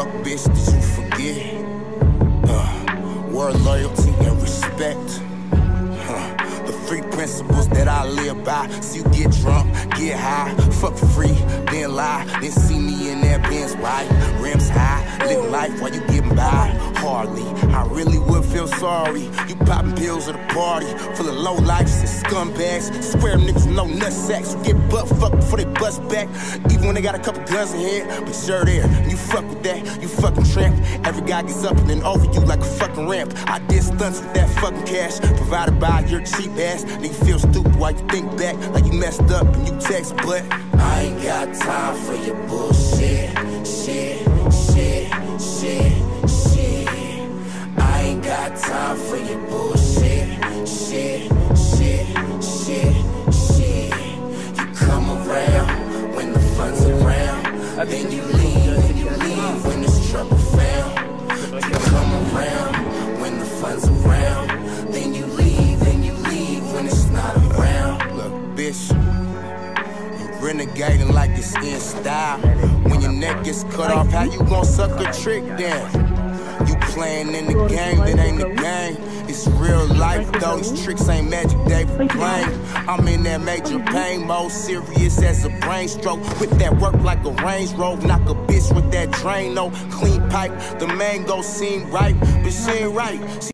fuck bitch did you forget? Uh, word loyalty and respect. The three principles that I live by. So you get drunk, get high, fuck free, then lie, then see me in that Benz right, rims high, living life while you getting by. Hardly, I really would feel sorry. You popping pills at a party, full of low lifes and scumbags, square niggas, no nutsacks. You get butt fucked bust back, even when they got a couple guns in hand. But sure there, you fuck with that, you fucking tramp. Every guy gets up and then over you like a fucking ramp. I did stunts with that fucking cash provided by your cheap ass. Nigga feel stupid while you think back like you messed up and you text, but I ain't got time for your bullshit, shit, shit, shit, shit. I ain't got time for your bullshit, then you leave, you leave when there's trouble found. You come around when the fun's around, then you leave, then you leave when it's not around. Look, bitch. Renegading like it's in style. When your neck gets cut off, how you gon' suck a trick then? You playing in the game that ain't the game. It's real life though, these tricks ain't magic, they for playing. I'm in that major pain mode, serious as a brain stroke. With that work like a Range Rover, knock a bitch with that drain, no clean pipe. The mango seem right, but she ain't right. She